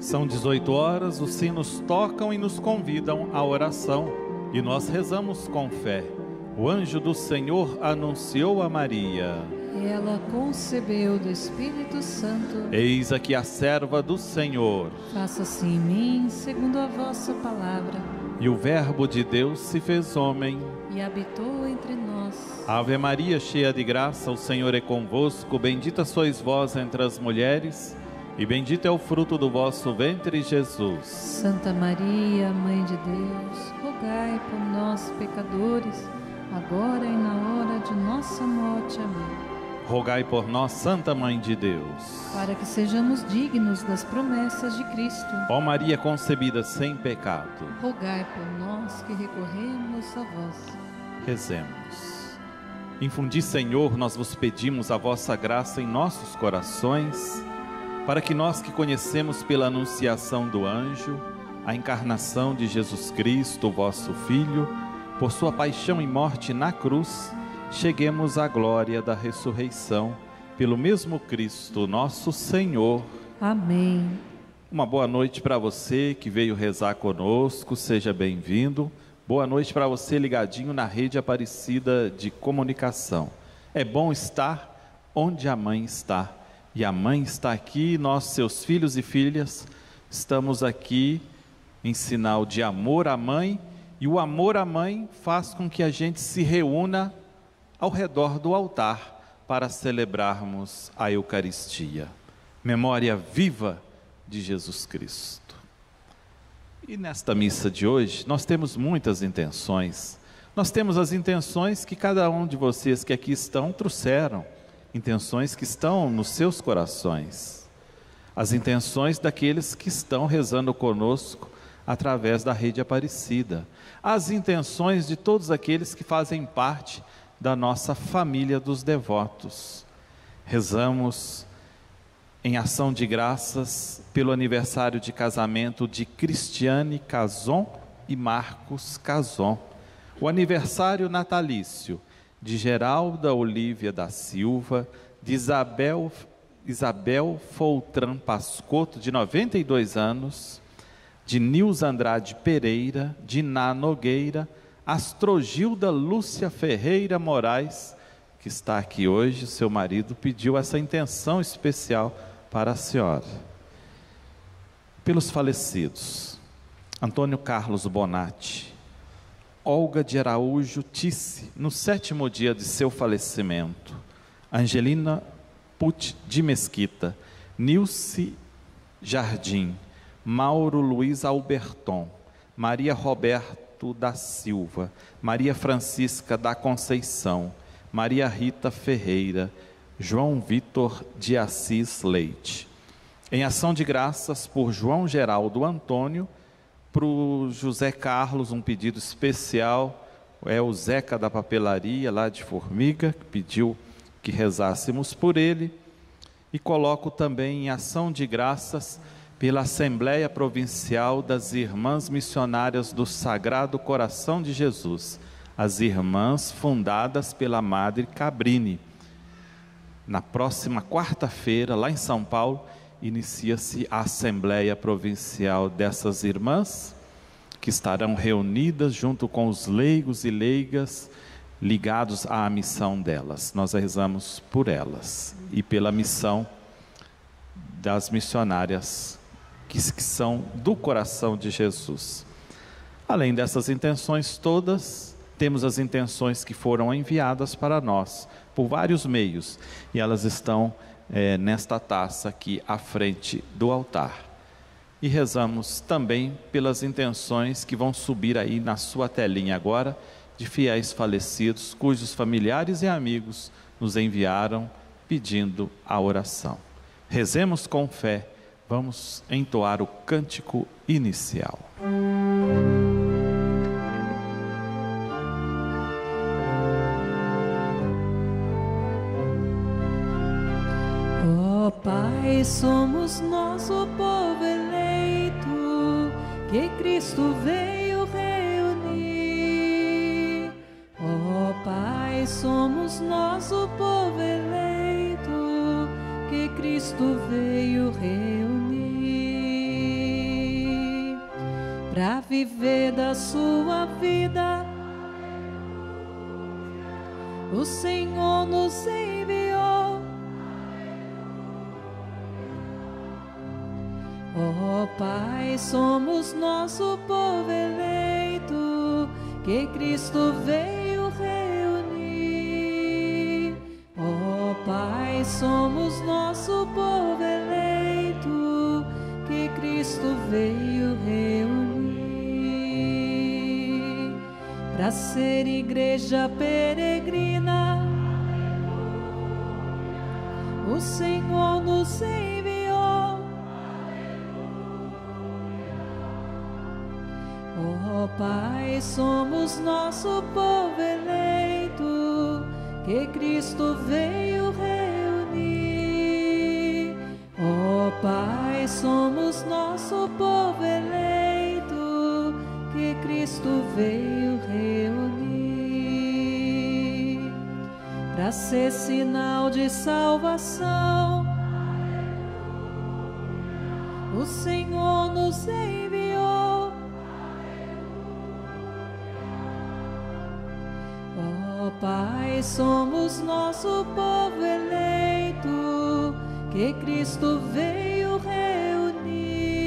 São 18 horas, os sinos tocam e nos convidam à oração, e nós rezamos com fé. O anjo do Senhor anunciou a Maria. E ela concebeu do Espírito Santo. Eis aqui a serva do Senhor. Faça-se em mim, segundo a vossa palavra. E o Verbo de Deus se fez homem. E habitou entre nós. Ave Maria, cheia de graça, o Senhor é convosco. Bendita sois vós entre as mulheres. E bendito é o fruto do vosso ventre, Jesus. Santa Maria, Mãe de Deus, rogai por nós, pecadores, agora e na hora de nossa morte. Amém. Rogai por nós, Santa Mãe de Deus. Para que sejamos dignos das promessas de Cristo. Ó Maria concebida sem pecado. Rogai por nós que recorremos a vós. Rezemos. Infundi, Senhor, nós vos pedimos a vossa graça em nossos corações para que nós que conhecemos pela anunciação do anjo a encarnação de Jesus Cristo, vosso Filho, por sua paixão e morte na cruz, cheguemos à glória da ressurreição, pelo mesmo Cristo, nosso Senhor. Amém. Uma boa noite para você que veio rezar conosco, seja bem-vindo. Boa noite para você ligadinho na rede Aparecida de Comunicação. É bom estar onde a mãe está e a mãe está aqui, nós, seus filhos e filhas, estamos aqui em sinal de amor à mãe, e o amor à mãe faz com que a gente se reúna ao redor do altar para celebrarmos a Eucaristia. Memória viva de Jesus Cristo. E nesta missa de hoje, nós temos muitas intenções. Nós temos as intenções que cada um de vocês que aqui estão trouxeram intenções que estão nos seus corações, as intenções daqueles que estão rezando conosco através da rede Aparecida, as intenções de todos aqueles que fazem parte da nossa família dos devotos. Rezamos em ação de graças pelo aniversário de casamento de Cristiane Cason e Marcos Cason, o aniversário natalício de Geralda Olívia da Silva, de Isabel, Isabel Foltran Pascotto, de 92 anos, de Nils Andrade Pereira, de Ná Nogueira, Astrogilda Lúcia Ferreira Moraes, que está aqui hoje, seu marido pediu essa intenção especial para a senhora. Pelos falecidos, Antônio Carlos Bonatti, Olga de Araújo Tisse, no sétimo dia de seu falecimento. Angelina Put de Mesquita, Nilce Jardim, Mauro Luiz Alberton, Maria Roberto da Silva, Maria Francisca da Conceição, Maria Rita Ferreira, João Vitor de Assis Leite. Em ação de graças por João Geraldo Antônio, para o José Carlos, um pedido especial, é o Zeca da Papelaria, lá de Formiga, que pediu que rezássemos por ele. E coloco também em ação de graças pela Assembleia Provincial das Irmãs Missionárias do Sagrado Coração de Jesus, as irmãs fundadas pela Madre Cabrini. Na próxima quarta-feira, lá em São Paulo, inicia-se a Assembleia Provincial dessas irmãs, que estarão reunidas junto com os leigos e leigas ligados à missão delas. Nós rezamos por elas e pela missão das missionárias que, que são do coração de Jesus. Além dessas intenções todas, temos as intenções que foram enviadas para nós por vários meios e elas estão é, nesta taça aqui à frente do altar. E rezamos também pelas intenções que vão subir aí na sua telinha agora, de fiéis falecidos, cujos familiares e amigos nos enviaram pedindo a oração. Rezemos com fé, vamos entoar o cântico inicial. Somos nós o povo eleito que Cristo veio reunir. Ó oh, Pai, somos nós o povo eleito que Cristo veio reunir. para viver da sua vida. O Senhor nos enviou. Pai, somos nosso povo eleito, que Cristo veio reunir. Oh, Pai, somos nosso povo eleito, que Cristo veio reunir. Para ser igreja peregrina, o Senhor nos enviou. Ó Pai, somos nosso povo eleito, que Cristo veio reunir. Ó Pai, somos nosso povo eleito, que Cristo veio reunir. Para ser sinal de salvação, o Senhor nos enviou. Pai, somos nosso povo eleito, que Cristo veio reunir.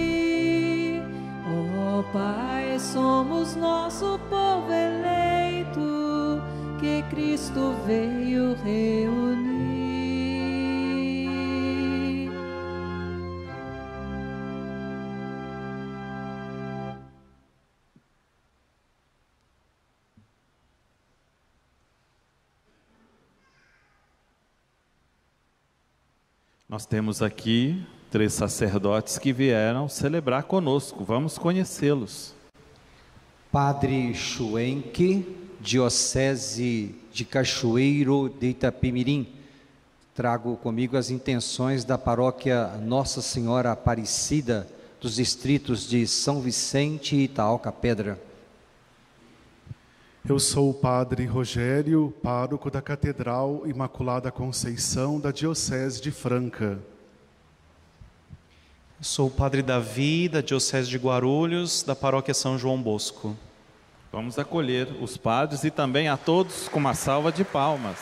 Ó Pai, somos nosso povo eleito, que Cristo veio Nós temos aqui três sacerdotes que vieram celebrar conosco. Vamos conhecê-los. Padre Chuenque, Diocese de Cachoeiro de Itapemirim. Trago comigo as intenções da paróquia Nossa Senhora Aparecida dos distritos de São Vicente e Itaoca Pedra. Eu sou o Padre Rogério, pároco da Catedral Imaculada Conceição da Diocese de Franca. Sou o Padre Davi, da Diocese de Guarulhos, da Paróquia São João Bosco. Vamos acolher os padres e também a todos com uma salva de palmas.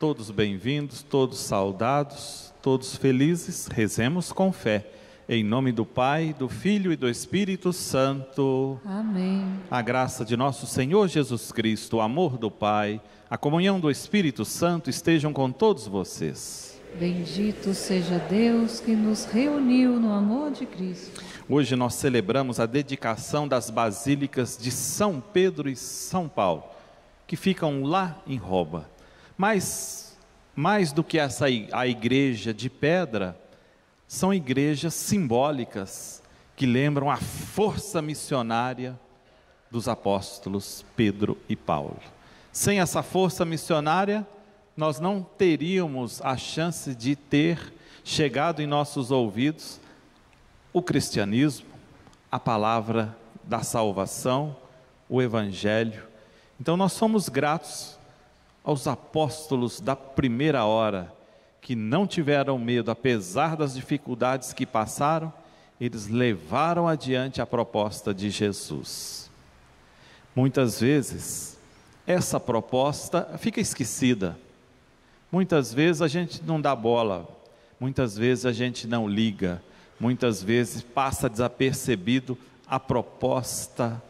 Todos bem-vindos, todos saudados, todos felizes, rezemos com fé. Em nome do Pai, do Filho e do Espírito Santo. Amém. A graça de nosso Senhor Jesus Cristo, o amor do Pai, a comunhão do Espírito Santo estejam com todos vocês. Bendito seja Deus que nos reuniu no amor de Cristo. Hoje nós celebramos a dedicação das basílicas de São Pedro e São Paulo, que ficam lá em Roma. Mas mais do que essa a igreja de pedra, são igrejas simbólicas que lembram a força missionária dos apóstolos Pedro e Paulo. Sem essa força missionária, nós não teríamos a chance de ter chegado em nossos ouvidos o cristianismo, a palavra da salvação, o evangelho. Então nós somos gratos aos apóstolos da primeira hora que não tiveram medo, apesar das dificuldades que passaram, eles levaram adiante a proposta de Jesus. Muitas vezes, essa proposta fica esquecida. Muitas vezes a gente não dá bola, muitas vezes a gente não liga, muitas vezes passa desapercebido a proposta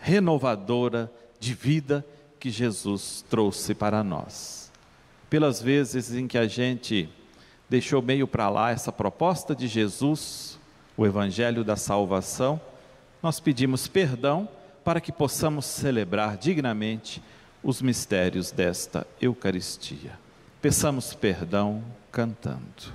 renovadora de vida que Jesus trouxe para nós pelas vezes em que a gente deixou meio para lá essa proposta de Jesus, o Evangelho da salvação, nós pedimos perdão para que possamos celebrar dignamente os mistérios desta Eucaristia. Peçamos perdão cantando.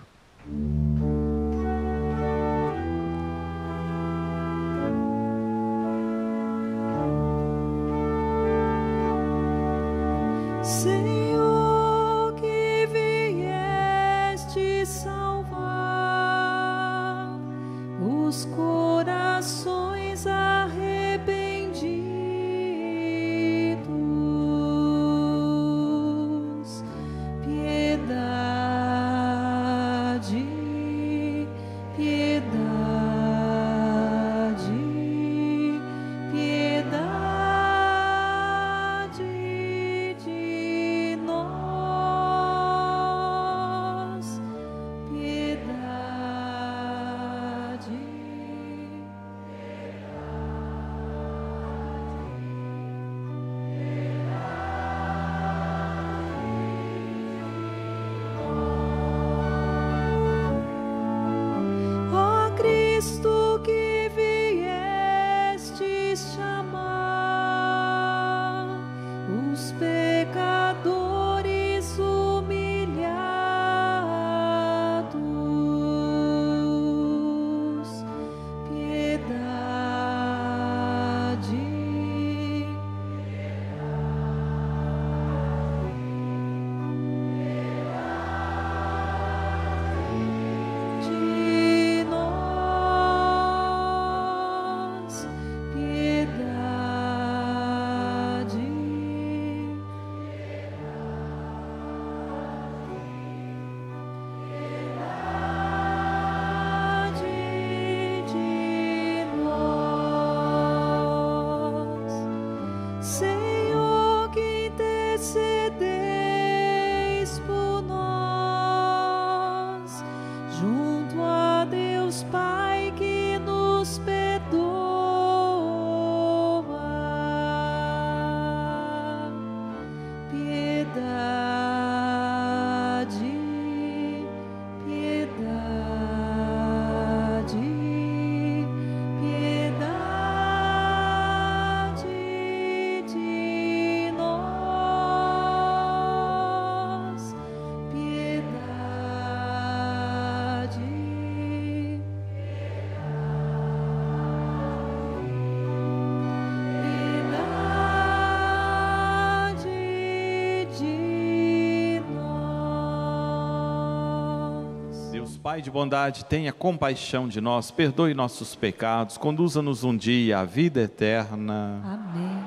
Pai de bondade, tenha compaixão de nós, perdoe nossos pecados, conduza-nos um dia à vida eterna. Amém.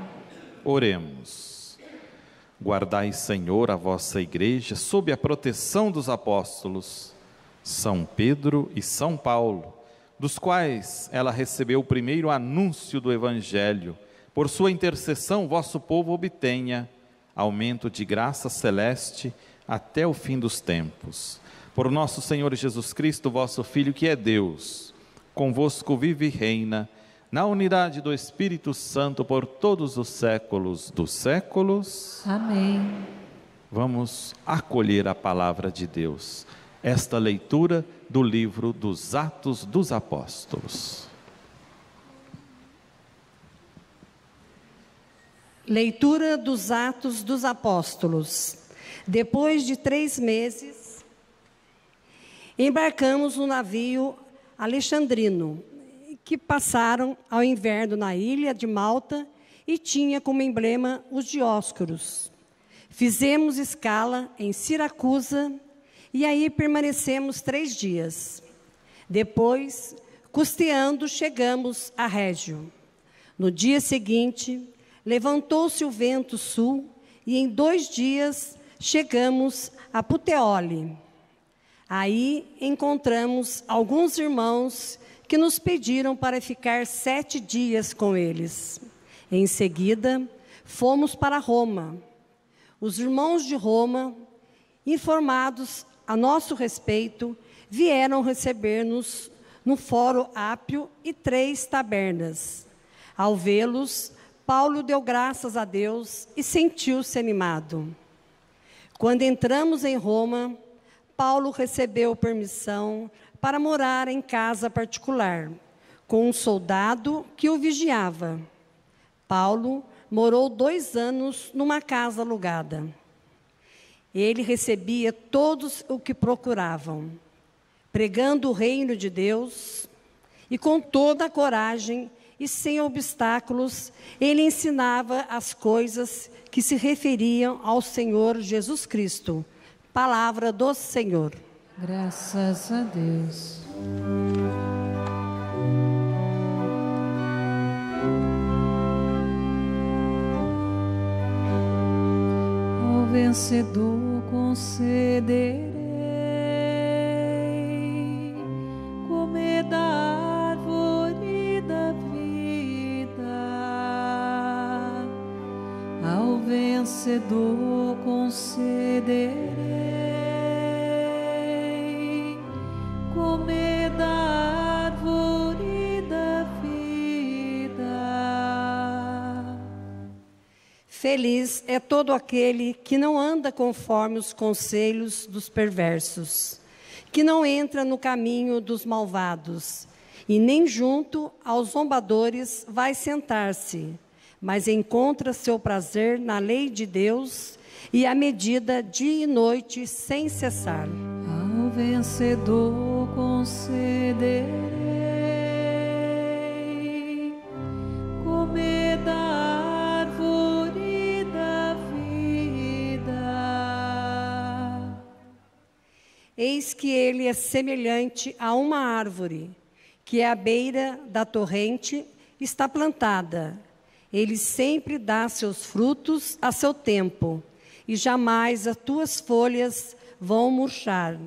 Oremos. Guardai, Senhor, a vossa igreja sob a proteção dos apóstolos, São Pedro e São Paulo, dos quais ela recebeu o primeiro anúncio do Evangelho. Por sua intercessão, vosso povo obtenha aumento de graça celeste até o fim dos tempos. Por nosso Senhor Jesus Cristo, vosso Filho, que é Deus, convosco vive e reina, na unidade do Espírito Santo por todos os séculos dos séculos. Amém. Vamos acolher a palavra de Deus. Esta leitura do livro dos Atos dos Apóstolos. Leitura dos Atos dos Apóstolos. Depois de três meses, embarcamos no navio alexandrino, que passaram ao inverno na ilha de Malta e tinha como emblema os Dióscuros. Fizemos escala em Siracusa e aí permanecemos três dias. Depois, custeando, chegamos a Régio. No dia seguinte, levantou-se o vento sul e em dois dias chegamos a Puteoli. Aí encontramos alguns irmãos que nos pediram para ficar sete dias com eles. Em seguida, fomos para Roma. Os irmãos de Roma, informados a nosso respeito, vieram receber-nos no Fórum Ápio e três tabernas. Ao vê-los, Paulo deu graças a Deus e sentiu-se animado. Quando entramos em Roma, Paulo recebeu permissão para morar em casa particular, com um soldado que o vigiava. Paulo morou dois anos numa casa alugada. Ele recebia todos o que procuravam, pregando o reino de Deus, e com toda a coragem e sem obstáculos, ele ensinava as coisas que se referiam ao Senhor Jesus Cristo. Palavra do Senhor. Graças a Deus. Ao vencedor concederei comer vencedor concederei comer da árvore da vida. Feliz é todo aquele que não anda conforme os conselhos dos perversos, que não entra no caminho dos malvados, e nem junto aos zombadores vai sentar-se, mas encontra seu prazer na lei de Deus e a medida dia e noite sem cessar. Ao vencedor concederei comer da árvore da vida. Eis que ele é semelhante a uma árvore que à beira da torrente está plantada. Ele sempre dá seus frutos a seu tempo, e jamais as tuas folhas vão murchar.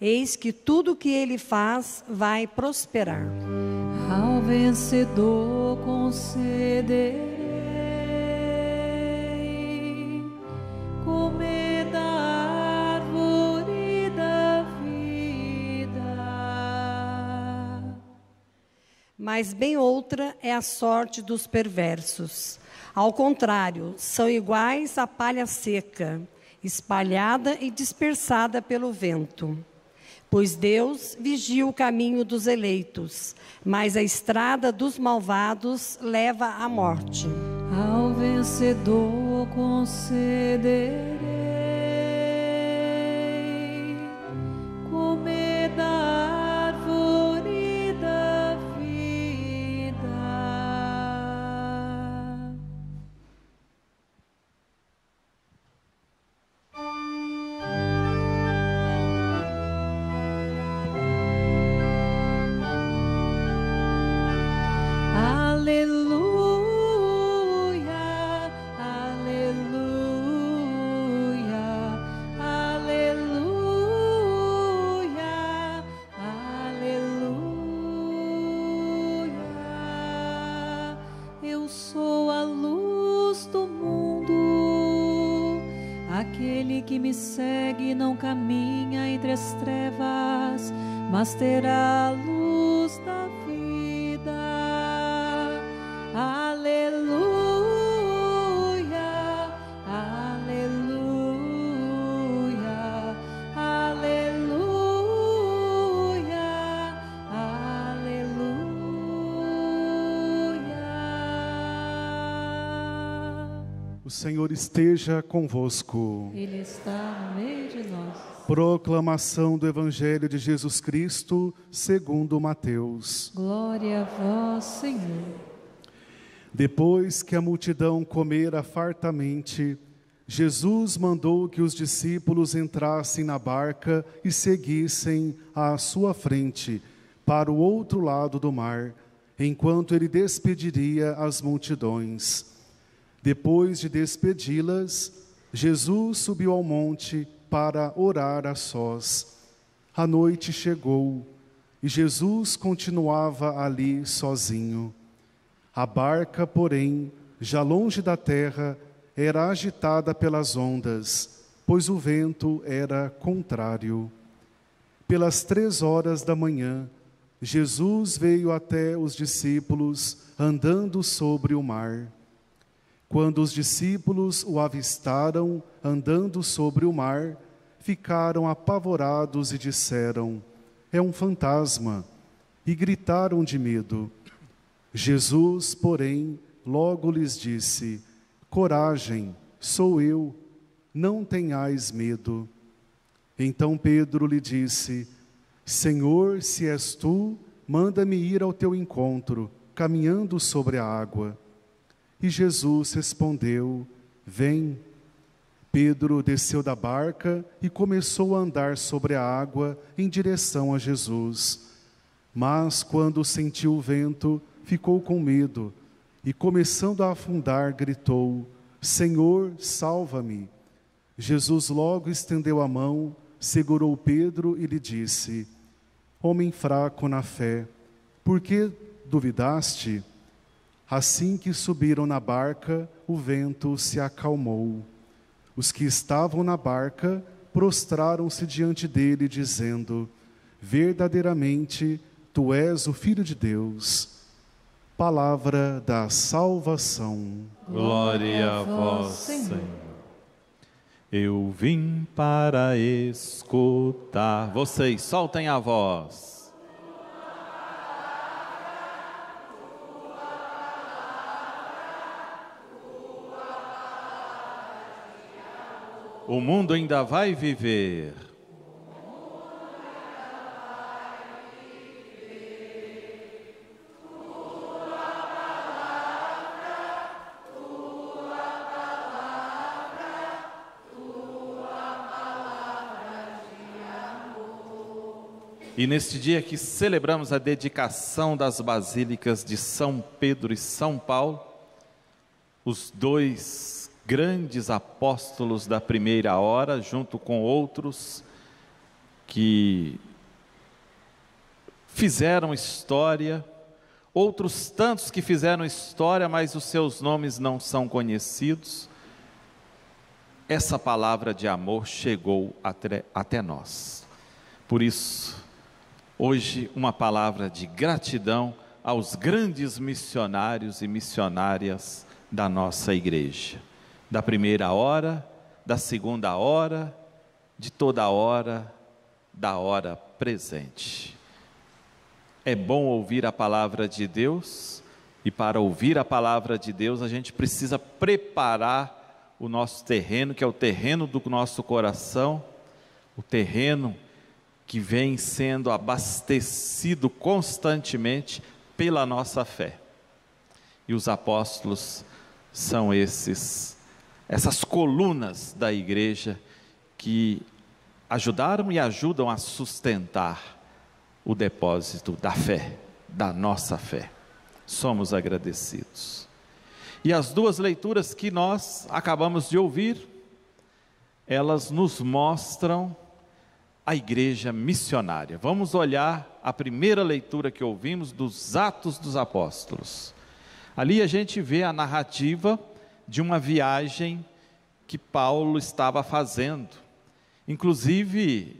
Eis que tudo que ele faz vai prosperar. Ao vencedor concederei Mas bem outra é a sorte dos perversos. Ao contrário, são iguais à palha seca, espalhada e dispersada pelo vento. Pois Deus vigia o caminho dos eleitos, mas a estrada dos malvados leva à morte. Ao vencedor concederei segue não caminha entre as trevas, mas terá luz Senhor esteja convosco. Ele está no meio de nós. Proclamação do Evangelho de Jesus Cristo, segundo Mateus. Glória a vós, Senhor. Depois que a multidão comera fartamente, Jesus mandou que os discípulos entrassem na barca e seguissem à sua frente, para o outro lado do mar, enquanto ele despediria as multidões. Depois de despedi-las, Jesus subiu ao monte para orar a sós. A noite chegou e Jesus continuava ali sozinho. A barca, porém, já longe da terra, era agitada pelas ondas, pois o vento era contrário. Pelas três horas da manhã, Jesus veio até os discípulos andando sobre o mar. Quando os discípulos o avistaram andando sobre o mar, ficaram apavorados e disseram: É um fantasma! E gritaram de medo. Jesus, porém, logo lhes disse: Coragem, sou eu, não tenhais medo. Então Pedro lhe disse: Senhor, se és tu, manda-me ir ao teu encontro, caminhando sobre a água. E Jesus respondeu: Vem. Pedro desceu da barca e começou a andar sobre a água em direção a Jesus. Mas quando sentiu o vento, ficou com medo e, começando a afundar, gritou: Senhor, salva-me. Jesus logo estendeu a mão, segurou Pedro e lhe disse: Homem fraco na fé, por que duvidaste? Assim que subiram na barca, o vento se acalmou. Os que estavam na barca prostraram-se diante dele, dizendo: Verdadeiramente, tu és o Filho de Deus. Palavra da salvação. Glória a vós, Senhor. Eu vim para escutar. Vocês, soltem a voz. O mundo ainda vai viver. E neste dia que celebramos a dedicação das basílicas de São Pedro e São Paulo, os dois grandes apóstolos da primeira hora, junto com outros que fizeram história, outros tantos que fizeram história, mas os seus nomes não são conhecidos. Essa palavra de amor chegou até, até nós. Por isso, hoje, uma palavra de gratidão aos grandes missionários e missionárias da nossa igreja da primeira hora, da segunda hora, de toda hora, da hora presente. É bom ouvir a palavra de Deus, e para ouvir a palavra de Deus, a gente precisa preparar o nosso terreno, que é o terreno do nosso coração, o terreno que vem sendo abastecido constantemente pela nossa fé. E os apóstolos são esses essas colunas da igreja que ajudaram e ajudam a sustentar o depósito da fé, da nossa fé. Somos agradecidos. E as duas leituras que nós acabamos de ouvir, elas nos mostram a igreja missionária. Vamos olhar a primeira leitura que ouvimos dos Atos dos Apóstolos. Ali a gente vê a narrativa de uma viagem que Paulo estava fazendo. Inclusive,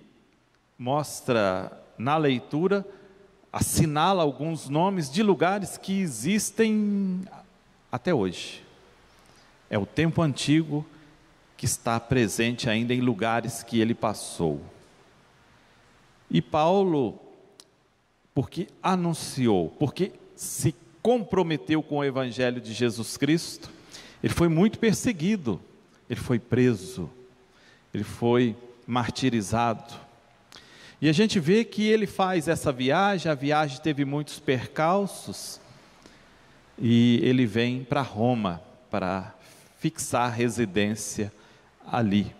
mostra na leitura, assinala alguns nomes de lugares que existem até hoje. É o tempo antigo que está presente ainda em lugares que ele passou. E Paulo, porque anunciou, porque se comprometeu com o Evangelho de Jesus Cristo, ele foi muito perseguido, ele foi preso, ele foi martirizado. E a gente vê que ele faz essa viagem, a viagem teve muitos percalços, e ele vem para Roma para fixar residência ali.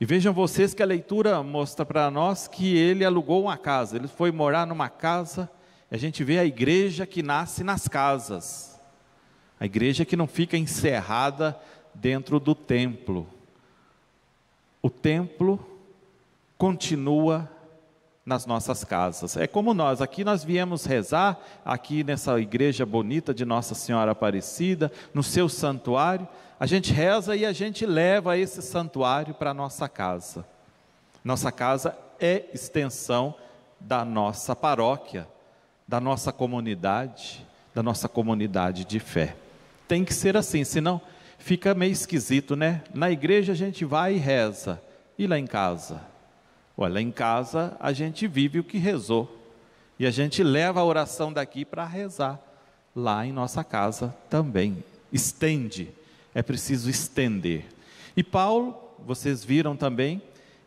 E vejam vocês que a leitura mostra para nós que ele alugou uma casa, ele foi morar numa casa. A gente vê a igreja que nasce nas casas, a igreja que não fica encerrada dentro do templo. O templo continua nas nossas casas. É como nós, aqui nós viemos rezar, aqui nessa igreja bonita de Nossa Senhora Aparecida, no seu santuário, a gente reza e a gente leva esse santuário para nossa casa. Nossa casa é extensão da nossa paróquia da nossa comunidade, da nossa comunidade de fé. Tem que ser assim, senão fica meio esquisito, né? Na igreja a gente vai e reza, e lá em casa? Olha, lá em casa a gente vive o que rezou, e a gente leva a oração daqui para rezar, lá em nossa casa também. Estende, é preciso estender. E Paulo, vocês viram também,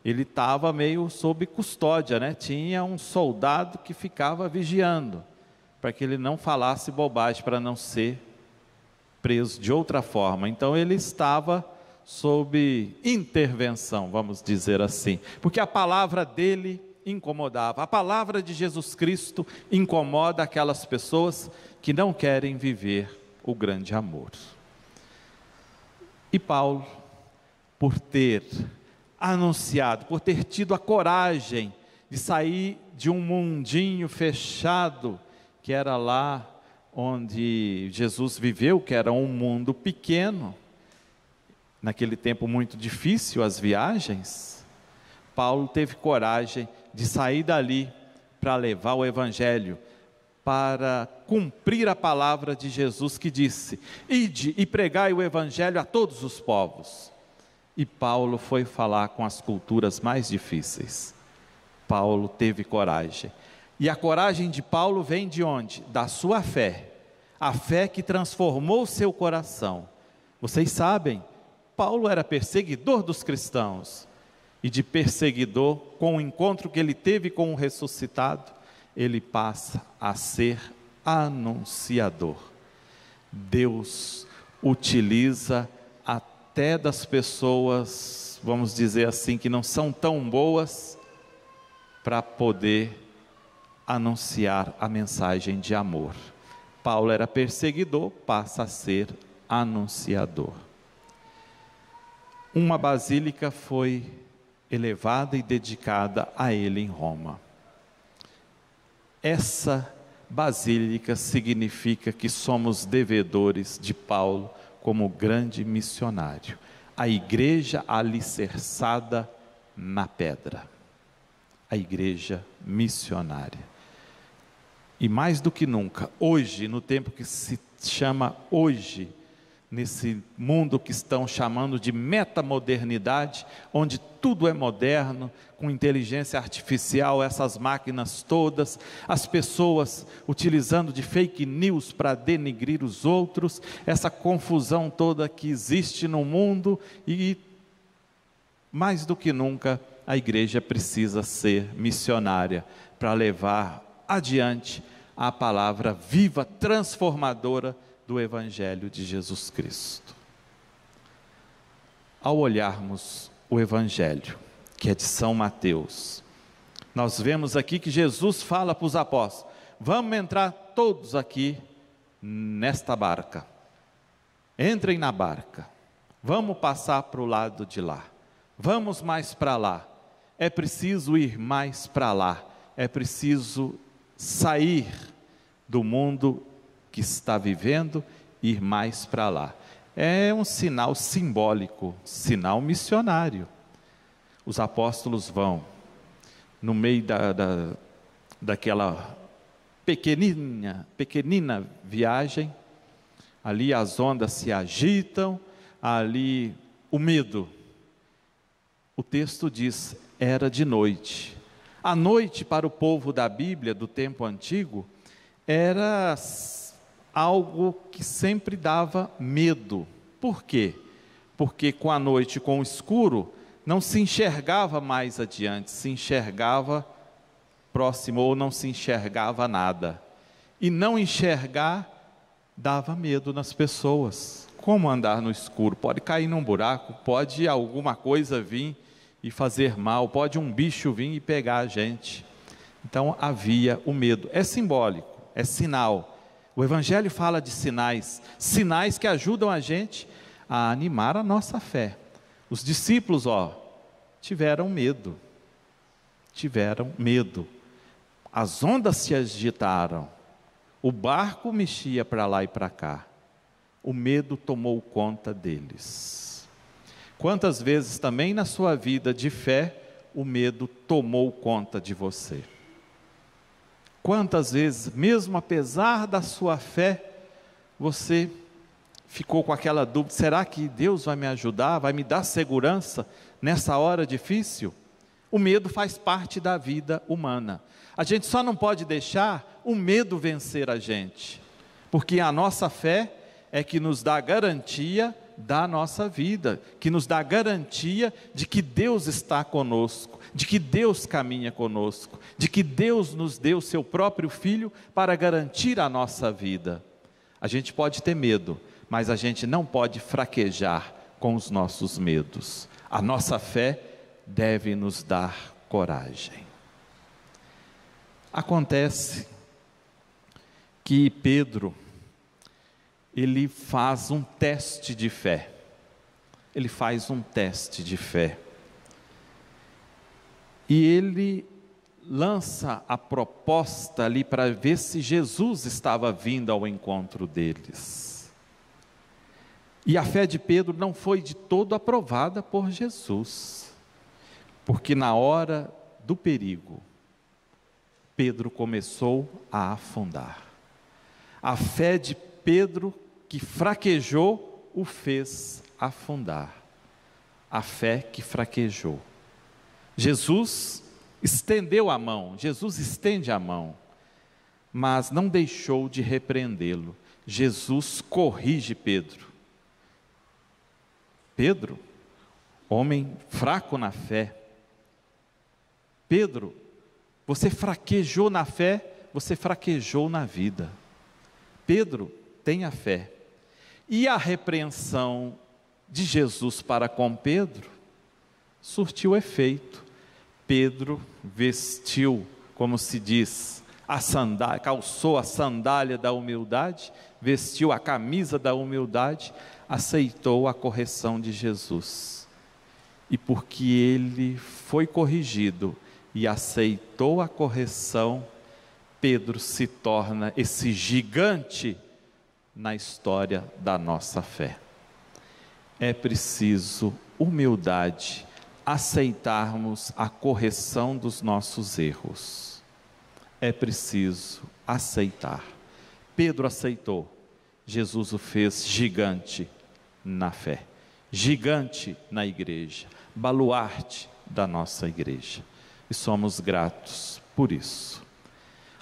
ele estava meio sob custódia, né? Tinha um soldado que ficava vigiando, para que ele não falasse bobagem, para não ser preso de outra forma. Então ele estava sob intervenção, vamos dizer assim, porque a palavra dele incomodava. A palavra de Jesus Cristo incomoda aquelas pessoas que não querem viver o grande amor. E Paulo, por ter anunciado, por ter tido a coragem de sair de um mundinho fechado, que era lá onde Jesus viveu, que era um mundo pequeno, naquele tempo muito difícil as viagens, Paulo teve coragem de sair dali para levar o evangelho, para cumprir a palavra de Jesus que disse: Ide e pregai o evangelho a todos os povos. E Paulo foi falar com as culturas mais difíceis. Paulo teve coragem. E a coragem de Paulo vem de onde? Da sua fé. A fé que transformou seu coração. Vocês sabem, Paulo era perseguidor dos cristãos. E de perseguidor, com o encontro que ele teve com o ressuscitado, ele passa a ser anunciador. Deus utiliza até das pessoas, vamos dizer assim, que não são tão boas, para poder anunciar a mensagem de amor. Paulo era perseguidor, passa a ser anunciador. Uma basílica foi elevada e dedicada a ele em Roma. Essa basílica significa que somos devedores de Paulo como grande missionário. A igreja alicerçada na pedra. A igreja missionária. E mais do que nunca, hoje, no tempo que se chama hoje, nesse mundo que estão chamando de metamodernidade, onde tudo é moderno, com inteligência artificial, essas máquinas todas, as pessoas utilizando de fake news para denigrir os outros, essa confusão toda que existe no mundo e mais do que nunca a igreja precisa ser missionária para levar adiante a palavra viva, transformadora do Evangelho de Jesus Cristo. Ao olharmos o Evangelho, que é de São Mateus, nós vemos aqui que Jesus fala para os apóstolos: vamos entrar todos aqui nesta barca. Entrem na barca, vamos passar para o lado de lá, vamos mais para lá. É preciso ir mais para lá, é preciso sair do mundo que está vivendo ir mais para lá. É um sinal simbólico, sinal missionário. Os apóstolos vão, no meio da, da, daquela pequenina, pequenina viagem, ali as ondas se agitam, ali o medo. O texto diz: era de noite. A noite para o povo da Bíblia do tempo antigo era algo que sempre dava medo. Por quê? Porque com a noite, com o escuro, não se enxergava mais adiante, se enxergava próximo ou não se enxergava nada. E não enxergar dava medo nas pessoas. Como andar no escuro? Pode cair num buraco, pode alguma coisa vir e fazer mal, pode um bicho vir e pegar a gente. Então havia o medo. É simbólico, é sinal. O Evangelho fala de sinais, sinais que ajudam a gente a animar a nossa fé. Os discípulos, ó, tiveram medo. Tiveram medo. As ondas se agitaram. O barco mexia para lá e para cá. O medo tomou conta deles. Quantas vezes também na sua vida de fé o medo tomou conta de você? Quantas vezes, mesmo apesar da sua fé, você ficou com aquela dúvida: será que Deus vai me ajudar, vai me dar segurança nessa hora difícil? O medo faz parte da vida humana. A gente só não pode deixar o medo vencer a gente, porque a nossa fé é que nos dá garantia da nossa vida, que nos dá garantia de que Deus está conosco, de que Deus caminha conosco, de que Deus nos deu seu próprio filho para garantir a nossa vida. A gente pode ter medo, mas a gente não pode fraquejar com os nossos medos. A nossa fé deve nos dar coragem. Acontece que Pedro, ele faz um teste de fé. Ele faz um teste de fé. E ele lança a proposta ali para ver se Jesus estava vindo ao encontro deles. E a fé de Pedro não foi de todo aprovada por Jesus, porque na hora do perigo, Pedro começou a afundar. A fé de Pedro, que fraquejou, o fez afundar. A fé que fraquejou. Jesus estendeu a mão, Jesus estende a mão, mas não deixou de repreendê-lo. Jesus corrige Pedro. Pedro, homem fraco na fé. Pedro, você fraquejou na fé, você fraquejou na vida. Pedro, tenha fé. E a repreensão de Jesus para com Pedro surtiu efeito. Pedro vestiu, como se diz, a sandália, calçou a sandália da humildade, vestiu a camisa da humildade, aceitou a correção de Jesus. E porque ele foi corrigido e aceitou a correção, Pedro se torna esse gigante na história da nossa fé. É preciso humildade, aceitarmos a correção dos nossos erros. É preciso aceitar. Pedro aceitou, Jesus o fez gigante na fé, gigante na igreja, baluarte da nossa igreja. E somos gratos por isso.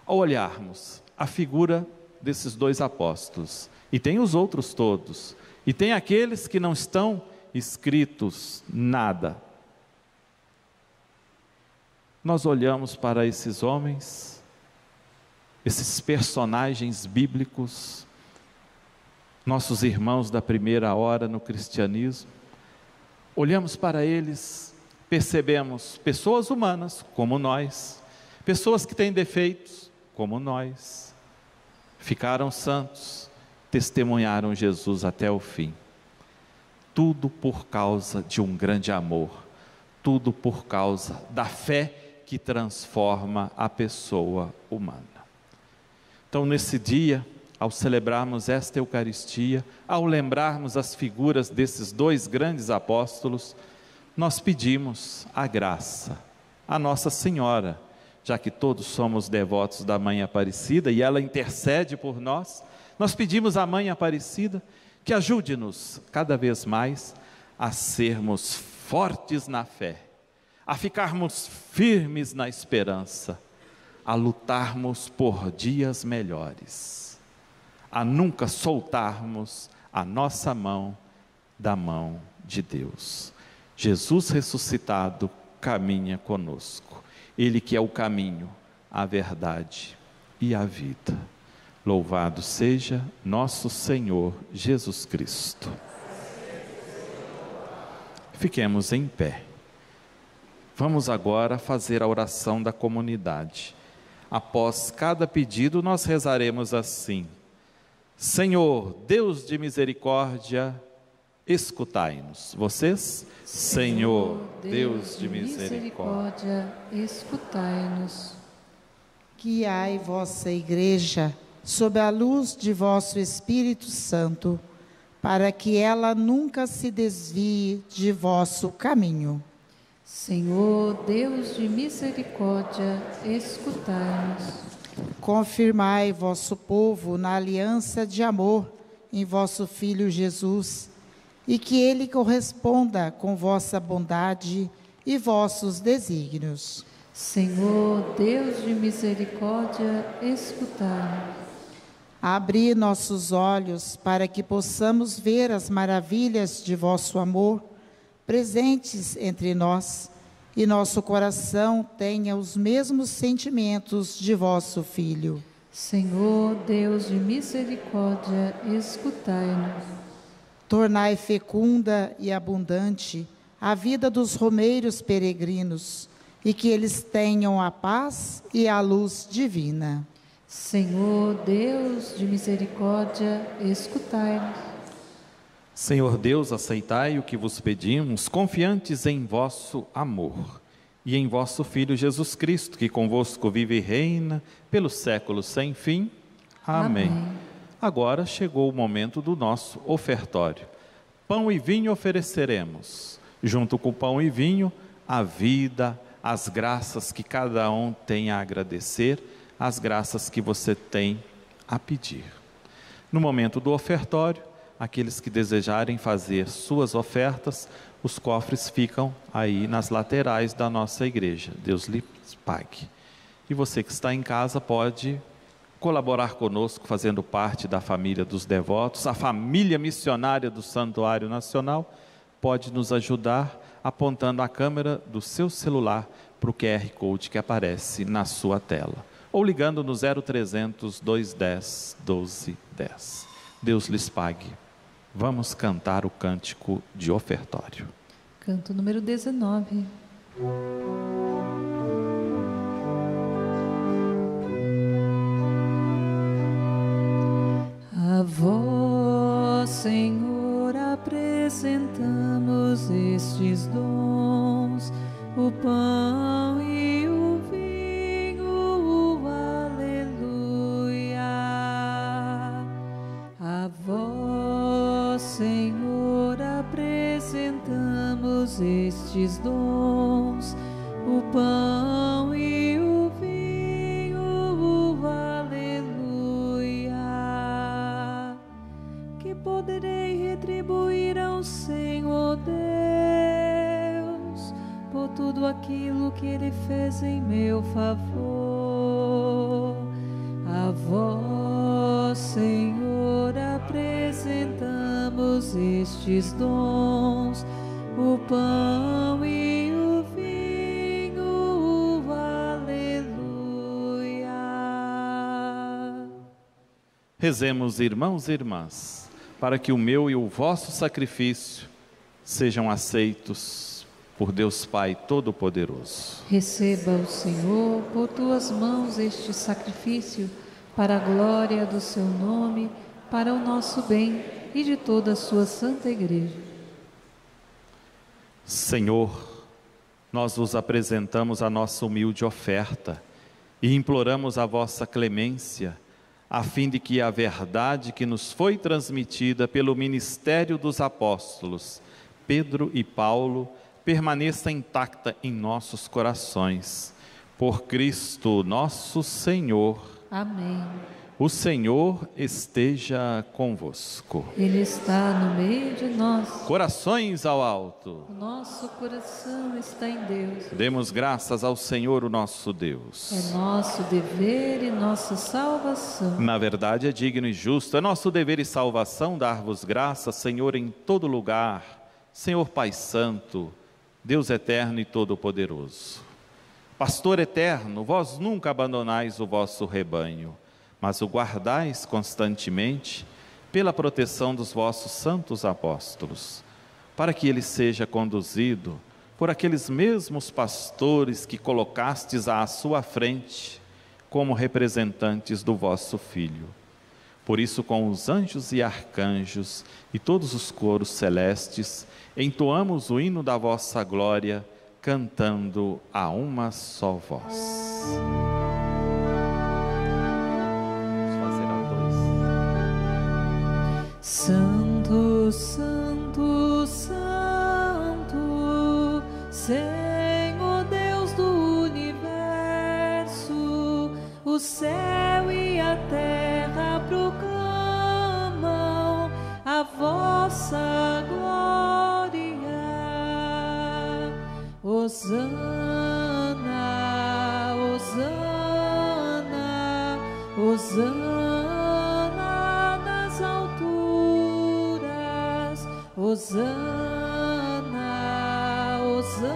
Ao olharmos a figura desses dois apóstolos. E tem os outros todos. E tem aqueles que não estão escritos nada. Nós olhamos para esses homens, esses personagens bíblicos, nossos irmãos da primeira hora no cristianismo, olhamos para eles, percebemos pessoas humanas como nós, pessoas que têm defeitos como nós, ficaram santos, testemunharam Jesus até o fim. Tudo por causa de um grande amor, tudo por causa da fé que transforma a pessoa humana. Então, nesse dia, ao celebrarmos esta Eucaristia, ao lembrarmos as figuras desses dois grandes apóstolos, nós pedimos a graça, a Nossa Senhora, já que todos somos devotos da Mãe Aparecida e ela intercede por nós, nós pedimos à Mãe Aparecida que ajude-nos cada vez mais a sermos fortes na fé, a ficarmos firmes na esperança, a lutarmos por dias melhores a nunca soltarmos a nossa mão da mão de Deus. Jesus ressuscitado caminha conosco. Ele que é o caminho, a verdade e a vida. Louvado seja nosso Senhor Jesus Cristo. Fiquemos em pé. Vamos agora fazer a oração da comunidade. Após cada pedido, nós rezaremos assim. Senhor, Deus de misericórdia, escutai-nos. Vocês? Senhor, Deus de misericórdia, escutai-nos. Guiai vossa igreja sob a luz de vosso Espírito Santo, para que ela nunca se desvie de vosso caminho. Senhor, Deus de misericórdia, escutai-nos. Confirmai vosso povo na aliança de amor em vosso Filho Jesus, e que ele corresponda com vossa bondade e vossos desígnios. Senhor, Deus de misericórdia, escutai. Abri nossos olhos para que possamos ver as maravilhas de vosso amor presentes entre nós e nosso coração tenha os mesmos sentimentos de vosso Filho. Senhor, Deus de misericórdia, escutai-nos. Tornai fecunda e abundante a vida dos romeiros peregrinos, e que eles tenham a paz e a luz divina. Senhor, Deus de misericórdia, escutai-nos. Senhor Deus, aceitai o que vos pedimos, confiantes em vosso amor e em vosso Filho Jesus Cristo, que convosco vive e reina pelos séculos sem fim. Amém. Amém. Agora chegou o momento do nosso ofertório. Pão e vinho ofereceremos, junto com pão e vinho, a vida, as graças que cada um tem a agradecer, as graças que você tem a pedir. No momento do ofertório, aqueles que desejarem fazer suas ofertas, os cofres ficam aí nas laterais da nossa igreja. Deus lhe pague. E você que está em casa pode colaborar conosco, fazendo parte da família dos devotos, a família missionária do Santuário Nacional, pode nos ajudar apontando a câmera do seu celular para o QR Code que aparece na sua tela. Ou ligando no 0300 210 1210. Deus lhes pague. Vamos cantar o cântico de ofertório. Canto número 19. Vós, Senhor, apresentamos estes dons, o pão e o vinho, aleluia. A vós, Senhor, apresentamos estes dons, o pão tudo aquilo que Ele fez em meu favor. A vós, Senhor, apresentamos estes dons, o pão e o vinho, aleluia. Rezemos, irmãos e irmãs, para que o meu e o vosso sacrifício sejam aceitos por Deus Pai Todo-Poderoso. Receba o Senhor por tuas mãos este sacrifício para a glória do seu nome, para o nosso bem e de toda a sua santa igreja. Senhor, nós vos apresentamos a nossa humilde oferta e imploramos a vossa clemência, a fim de que a verdade que nos foi transmitida pelo ministério dos apóstolos, Pedro e Paulo, permaneça intacta em nossos corações. Por Cristo nosso Senhor. Amém. O Senhor esteja convosco. Ele está no meio de nós. Corações ao alto. O nosso coração está em Deus. Demos graças ao Senhor, o nosso Deus. É nosso dever e nossa salvação. Na verdade, é digno e justo, é nosso dever e salvação dar-vos graças, Senhor, em todo lugar. Senhor Pai Santo, Deus eterno e todo-poderoso. Pastor eterno, vós nunca abandonais o vosso rebanho mas o guardais constantemente pela proteção dos vossos santos apóstolos, para que ele seja conduzido por aqueles mesmos pastores que colocastes à sua frente como representantes do vosso Filho. Por isso, com os anjos e arcanjos e todos os coros celestes, entoamos o hino da vossa glória, cantando a uma só voz. Santo, Santo, Santo, Senhor Deus do universo, o céu Hosana. Hosana, Hosana,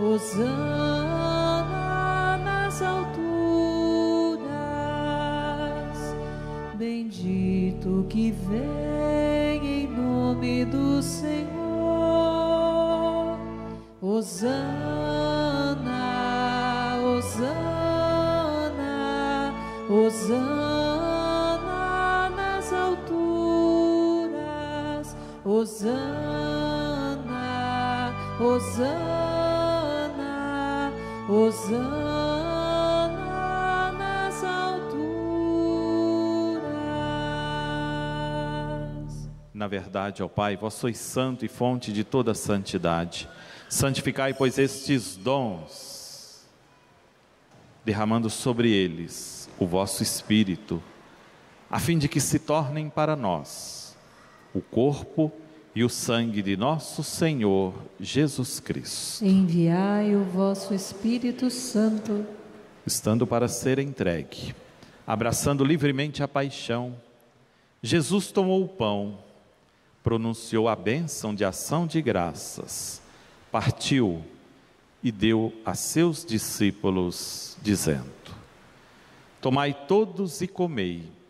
Hosana nas alturas. Bendito que vem Hosana, Hosana. Hosana, Hosana, Hosana nas alturas. Na verdade, ó Pai, vós sois santo e fonte de toda santidade. Santificai, pois, estes dons, derramando sobre eles o vosso Espírito, a fim de que se tornem para nós o corpo e o sangue de nosso Senhor Jesus Cristo. Enviai o vosso Espírito Santo, estando para ser entregue, abraçando livremente a paixão, Jesus tomou o pão, pronunciou a bênção de ação de graças, partiu e deu a seus discípulos, dizendo: Tomai todos e comei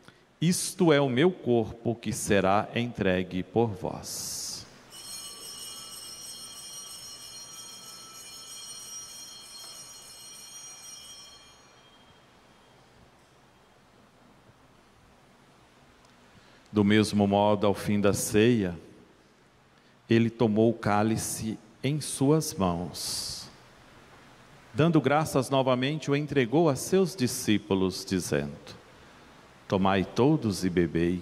isto é o meu corpo que será entregue por vós. Do mesmo modo, ao fim da ceia, ele tomou o cálice em suas mãos. Dando graças novamente, o entregou a seus discípulos, dizendo: Tomai todos e bebei.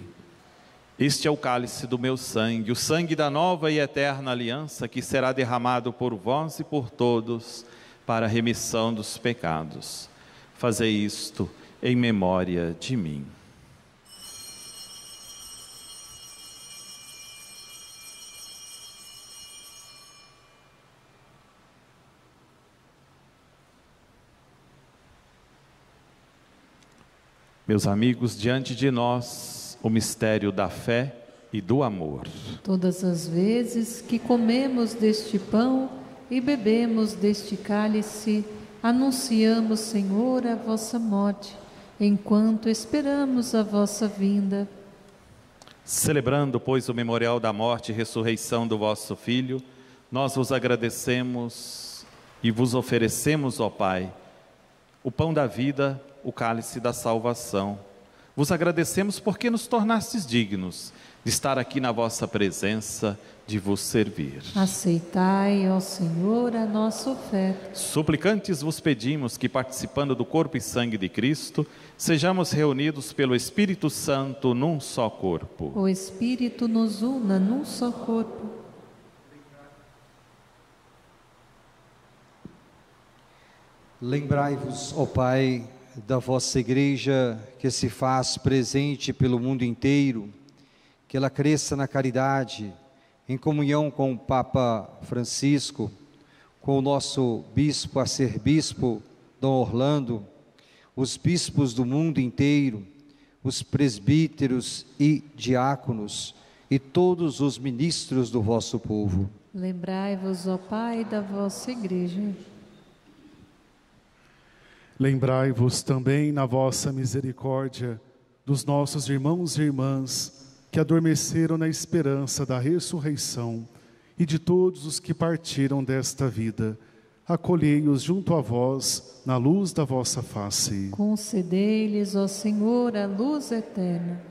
Este é o cálice do meu sangue, o sangue da nova e eterna aliança que será derramado por vós e por todos para a remissão dos pecados. Fazei isto em memória de mim. Meus amigos, diante de nós o mistério da fé e do amor. Todas as vezes que comemos deste pão e bebemos deste cálice, anunciamos, Senhor, a vossa morte, enquanto esperamos a vossa vinda. Celebrando, pois, o memorial da morte e ressurreição do vosso Filho, nós vos agradecemos e vos oferecemos, ó Pai, o pão da vida o cálice da salvação. Vos agradecemos porque nos tornastes dignos de estar aqui na vossa presença, de vos servir. Aceitai, ó Senhor, a nossa oferta. Suplicantes vos pedimos que, participando do corpo e sangue de Cristo, sejamos reunidos pelo Espírito Santo num só corpo. O Espírito nos una num só corpo. Lembrai-vos, ó Pai, da vossa igreja que se faz presente pelo mundo inteiro, que ela cresça na caridade, em comunhão com o Papa Francisco, com o nosso bispo, arcebispo Dom Orlando, os bispos do mundo inteiro, os presbíteros e diáconos e todos os ministros do vosso povo. Lembrai-vos, ó Pai, da vossa igreja. Lembrai-vos também na vossa misericórdia dos nossos irmãos e irmãs que adormeceram na esperança da ressurreição e de todos os que partiram desta vida. Acolhei-os junto a vós na luz da vossa face. Concedei-lhes, ó Senhor, a luz eterna.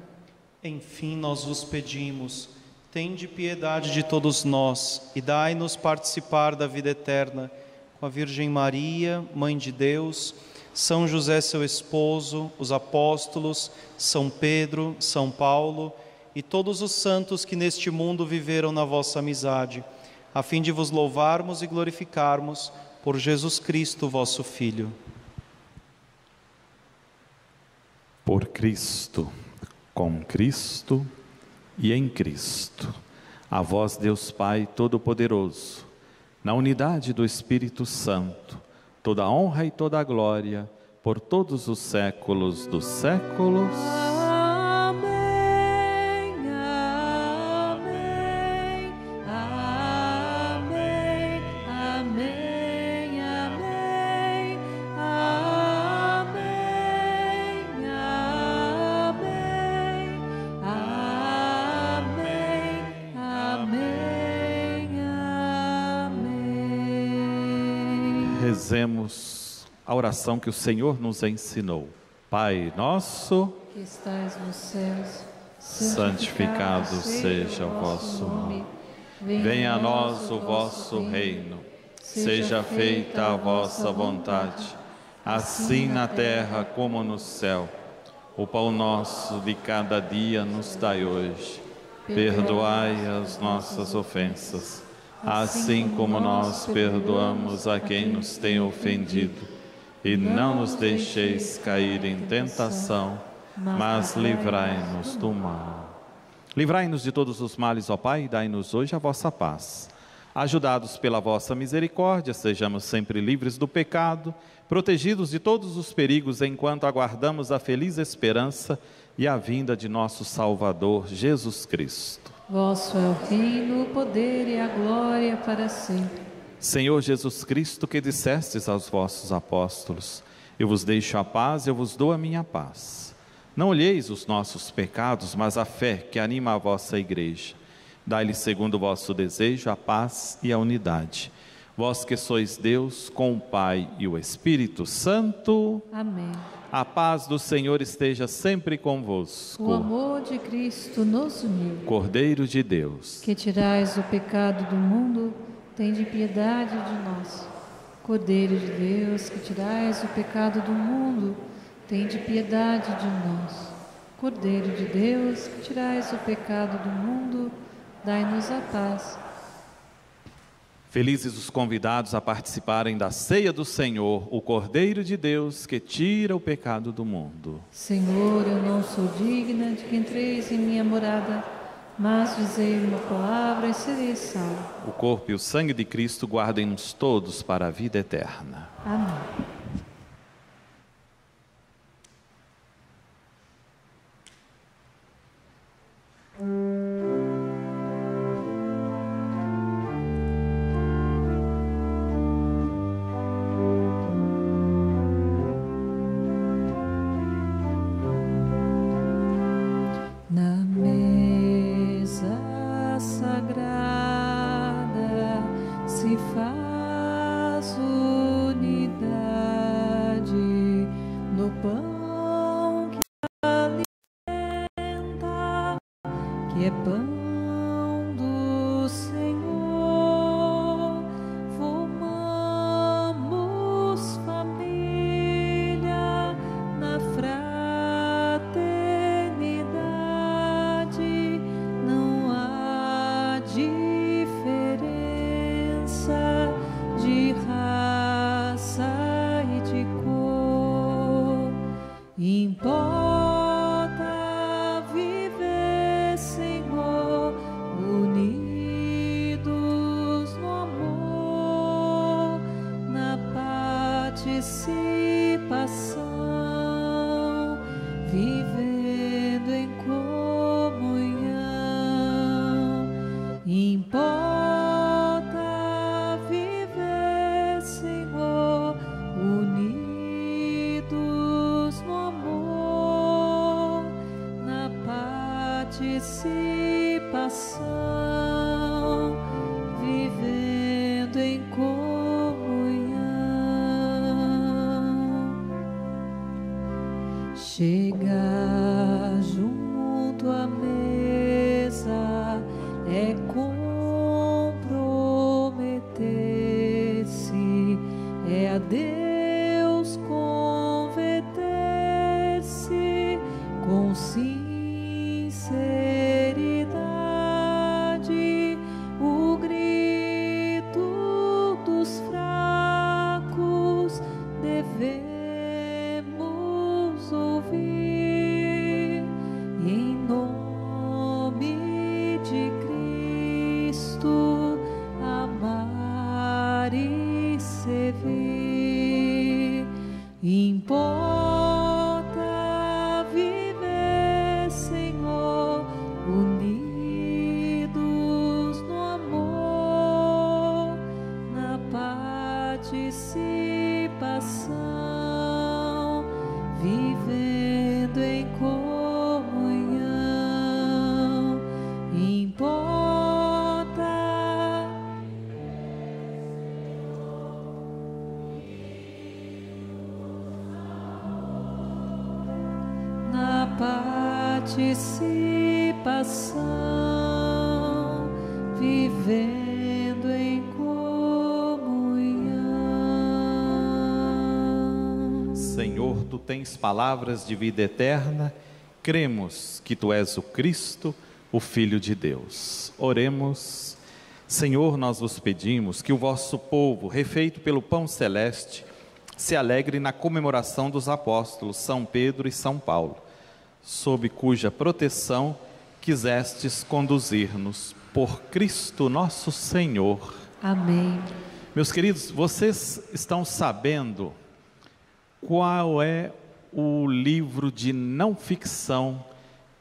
Enfim, nós vos pedimos, tende piedade de todos nós e dai-nos participar da vida eterna com a Virgem Maria, Mãe de Deus, São José, seu esposo, os apóstolos, São Pedro, São Paulo e todos os santos que neste mundo viveram na vossa amizade, a fim de vos louvarmos e glorificarmos por Jesus Cristo, vosso Filho. Por Cristo, com Cristo e em Cristo. A vós, Deus Pai Todo-Poderoso, na unidade do Espírito Santo, toda a honra e toda a glória, por todos os séculos dos séculos. A oração que o Senhor nos ensinou. Pai nosso, que estais nos céus, santificado seja o vosso nome. Venha a nós o vosso reino. Seja feita a vossa vontade, assim na terra como no céu. O pão nosso de cada dia nos dai hoje. Perdoai as nossas ofensas, assim como nós perdoamos a quem nos tem ofendido. E não nos deixeis cair em tentação, mas livrai-nos do mal. Livrai-nos de todos os males, ó Pai, e dai-nos hoje a vossa paz. Ajudados pela vossa misericórdia, sejamos sempre livres do pecado, protegidos de todos os perigos enquanto aguardamos a feliz esperança e a vinda de nosso Salvador Jesus Cristo. Vosso é o reino, o poder e a glória para sempre. Senhor Jesus Cristo, que dissestes aos vossos apóstolos: Eu vos deixo a paz, eu vos dou a minha paz. Não olheis os nossos pecados, mas a fé que anima a vossa igreja. Dai-lhe, segundo o vosso desejo, a paz e a unidade. Vós que sois Deus, com o Pai e o Espírito Santo, Amém. a paz do Senhor esteja sempre O convosco. amor de Cristo nos uniu. Cordeiro de Deus, Que tirais o pecado do mundo, tende piedade de nós. Cordeiro de Deus, que tirais o pecado do mundo, tende piedade de nós. Cordeiro de Deus, que tirais o pecado do mundo, dai-nos a paz. felizes os convidados a participarem da ceia do Senhor, o Cordeiro de Deus que tira o pecado do mundo. Senhor, eu não sou digna de que entreis em minha morada, mas dizei uma palavra e serei salvo. O corpo e o sangue de Cristo guardem-nos todos para a vida eterna. Amém. Participação, vivendo em comunhão. Tu tens palavras de vida eterna, cremos que tu és o Cristo, o Filho de Deus. Oremos. Senhor, nós vos pedimos que o vosso povo, refeito pelo pão celeste, se alegre na comemoração dos apóstolos São Pedro e São Paulo, sob cuja proteção quisestes conduzir-nos por Cristo nosso Senhor. Amém. Meus queridos, vocês estão sabendo qual é o livro de não ficção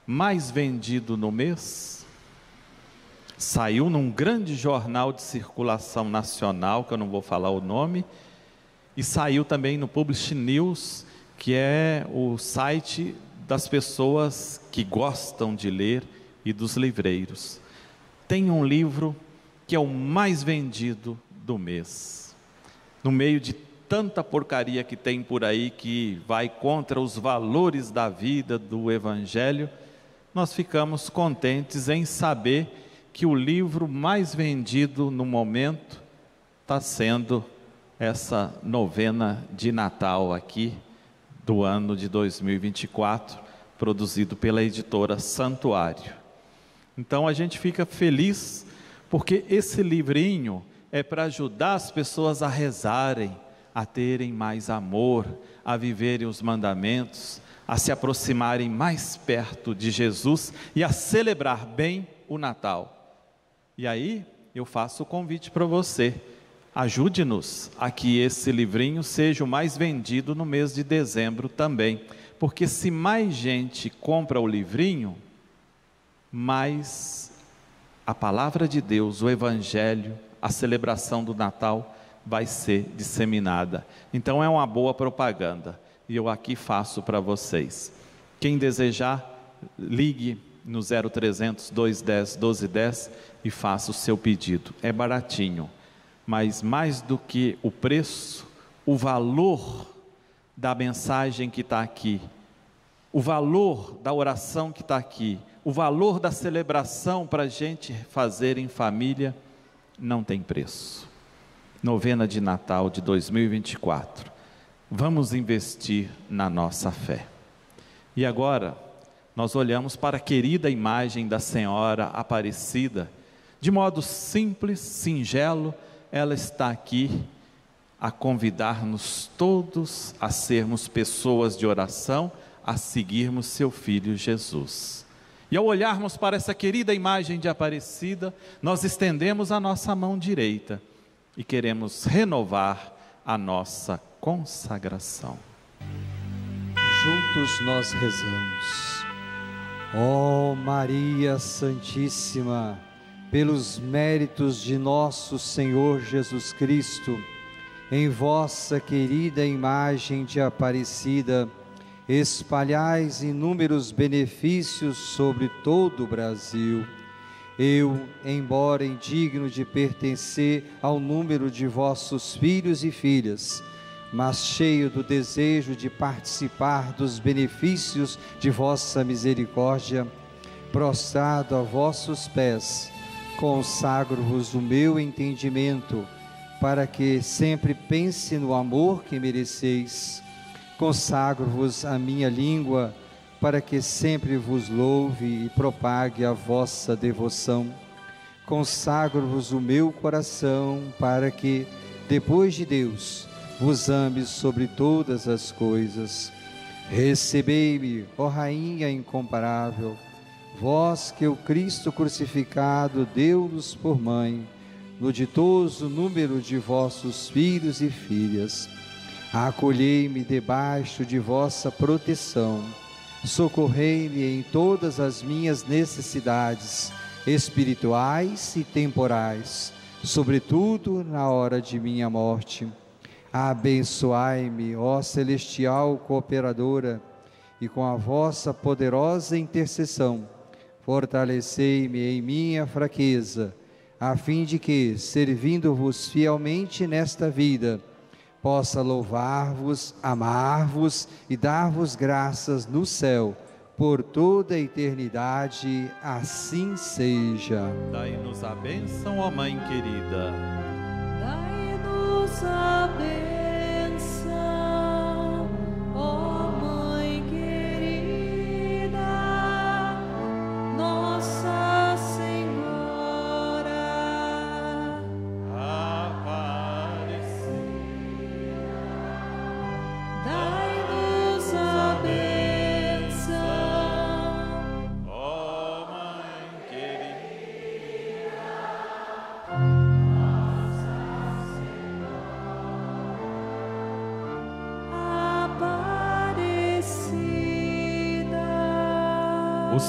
mais vendido no mês? Saiu num grande jornal de circulação nacional, que eu não vou falar o nome, e saiu também no Publish News, que é o site das pessoas que gostam de ler e dos livreiros. Tem um livro que é o mais vendido do mês. No meio de tanta porcaria que tem por aí que vai contra os valores da vida, do Evangelho, nós ficamos contentes em saber que o livro mais vendido no momento está sendo essa novena de Natal aqui do ano de 2024, produzido pela editora Santuário. Então a gente fica feliz porque esse livrinho é para ajudar as pessoas a rezarem, a terem mais amor, a viverem os mandamentos, a se aproximarem mais perto de Jesus e a celebrar bem o Natal. E aí eu faço o convite para você. Ajude-nos a que esse livrinho seja o mais vendido no mês de dezembro também. Porque se mais gente compra o livrinho, mais a palavra de Deus, o Evangelho, a celebração do Natal vai ser disseminada. Então é uma boa propaganda. E eu aqui faço para vocês. Quem desejar, ligue no 0300 210 1210 e faça o seu pedido. É baratinho, mas mais do que o preço, o valor da mensagem que está aqui, o valor da oração que está aqui, o valor da celebração para a gente fazer em família, não tem preço. Novena de Natal de 2024. Vamos investir na nossa fé. E agora, nós olhamos para a querida imagem da Senhora Aparecida, de modo simples, singelo, ela está aqui a convidar-nos todos a sermos pessoas de oração, a seguirmos seu filho Jesus. E ao olharmos para essa querida imagem de Aparecida, nós estendemos a nossa mão direita e queremos renovar a nossa consagração. Juntos nós rezamos. Ó oh Maria Santíssima, pelos méritos de nosso Senhor Jesus Cristo, em vossa querida imagem de Aparecida, espalhais inúmeros benefícios sobre todo o Brasil. Eu, embora indigno de pertencer ao número de vossos filhos e filhas, mas cheio do desejo de participar dos benefícios de vossa misericórdia, prostrado a vossos pés, consagro-vos o meu entendimento para que sempre pense no amor que mereceis. Consagro-vos a minha língua, para que sempre vos louve e propague a vossa devoção. Consagro-vos o meu coração, para que, depois de Deus, vos ame sobre todas as coisas. Recebei-me, ó Rainha incomparável, vós que o Cristo crucificado deu-nos por mãe no ditoso número de vossos filhos e filhas. Acolhei-me debaixo de vossa proteção. Socorrei-me em todas as minhas necessidades, espirituais e temporais, sobretudo na hora de minha morte. Abençoai-me, ó celestial cooperadora, e com a vossa poderosa intercessão, fortalecei-me em minha fraqueza a fim de que, servindo-vos fielmente nesta vida, possa louvar-vos, amar-vos e dar-vos graças no céu por toda a eternidade, assim seja. Dai-nos a bênção, ó Mãe querida.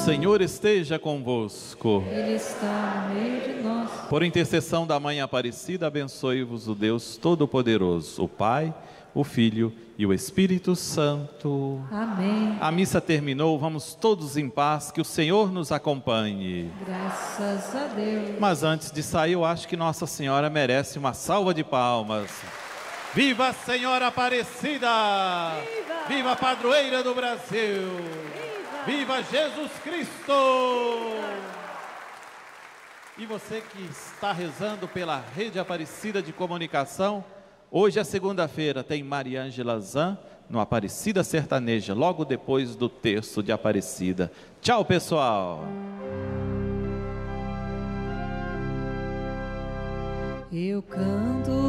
Senhor esteja convosco. Ele está no meio de nós. Por intercessão da Mãe Aparecida, abençoe-vos o Deus Todo-Poderoso, o Pai, o Filho e o Espírito Santo. Amém. A missa terminou, vamos todos em paz, que o Senhor nos acompanhe. Graças a Deus. Mas antes de sair, eu acho que Nossa Senhora merece uma salva de palmas. Viva a Senhora Aparecida! Viva! Viva a padroeira do Brasil! Viva Jesus Cristo! E você que está rezando pela Rede Aparecida de Comunicação, hoje é segunda-feira, tem Maria Ângela Zan no Aparecida Sertaneja, logo depois do texto de Aparecida. Tchau, pessoal! Eu canto